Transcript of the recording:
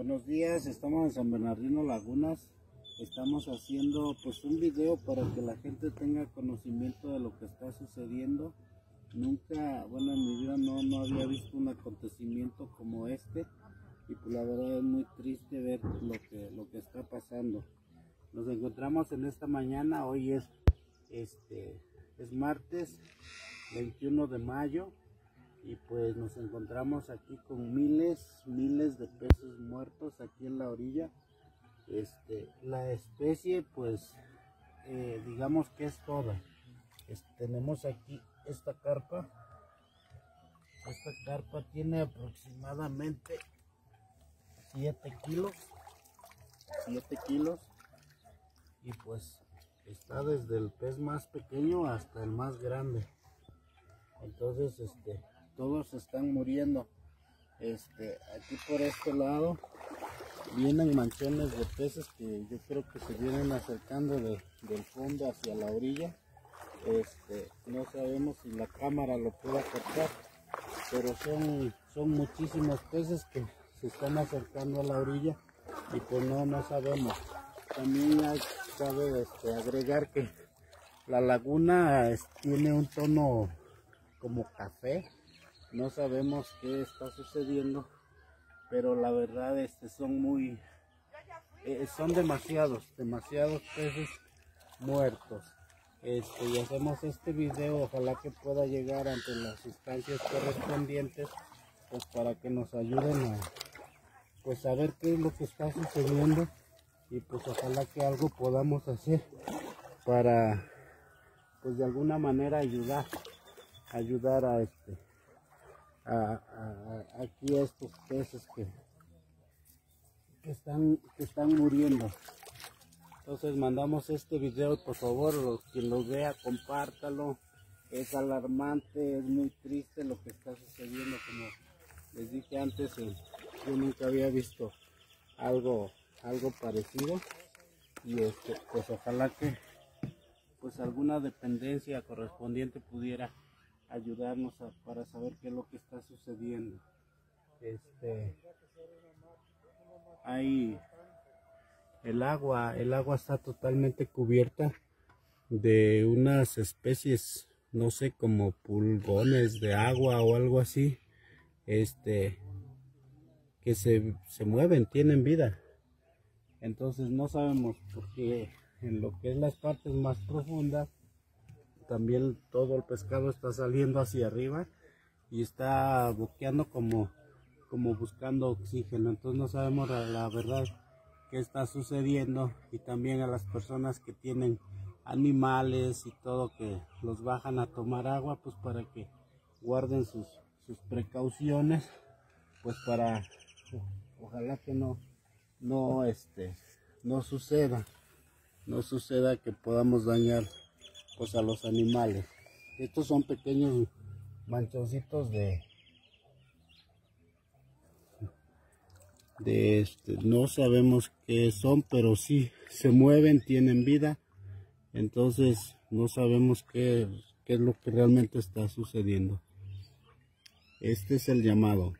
Buenos días, estamos en San Bernardino Lagunas. Estamos haciendo pues un video para que la gente tenga conocimiento de lo que está sucediendo. Nunca, bueno, en mi vida no, no había visto un acontecimiento como este y pues la verdad es muy triste ver lo que, lo que está pasando. Nos encontramos en esta mañana, hoy es, este, es martes 21 de mayo y pues nos encontramos aquí con miles, miles de peces muertos aquí en la orilla. Este, la especie pues eh, digamos que es toda. tenemos aquí esta carpa. Esta carpa tiene aproximadamente 7 kilos. 7 kilos. Y pues está desde el pez más pequeño hasta el más grande. Entonces, este, todos están muriendo. Este, aquí por este lado vienen manchones de peces que yo creo que se vienen acercando del fondo hacia la orilla. Este, no sabemos si la cámara lo pueda captar, pero son, son muchísimos peces que se están acercando a la orilla y pues no, no sabemos. También hay, cabe este, agregar que la laguna tiene un tono como café, no sabemos qué está sucediendo, pero la verdad este, son muy, eh, son demasiados, demasiados peces muertos. Este, y hacemos este video, ojalá que pueda llegar ante las instancias correspondientes, pues para que nos ayuden a pues saber qué es lo que está sucediendo y pues ojalá que algo podamos hacer para pues de alguna manera ayudar ayudar a este a, aquí a estos peces que, que están que están muriendo. Entonces mandamos este video por favor los, quien lo vea compártalo. Es alarmante es muy triste lo que está sucediendo. Como les dije antes eh, yo nunca había visto algo algo parecido. Y este pues ojalá que pues alguna dependencia correspondiente pudiera ayudarnos para saber qué es lo que está sucediendo. Este, hay el agua, el agua está totalmente cubierta de unas especies, no sé, como pulgones de agua o algo así, este, que se, se mueven, tienen vida. Entonces no sabemos porque en lo que es las partes más profundas también todo el pescado está saliendo hacia arriba y está boqueando como, como buscando oxígeno. Entonces no sabemos la, verdad qué está sucediendo y también a las personas que tienen animales y todo que los bajan a tomar agua pues para que guarden sus, sus precauciones pues para ojalá que no no este no suceda no suceda que podamos dañar pues a los animales. Estos son pequeños manchoncitos de de este, no sabemos qué son, pero sí se mueven, tienen vida. Entonces no sabemos qué, qué es lo que realmente está sucediendo. Este es el llamado.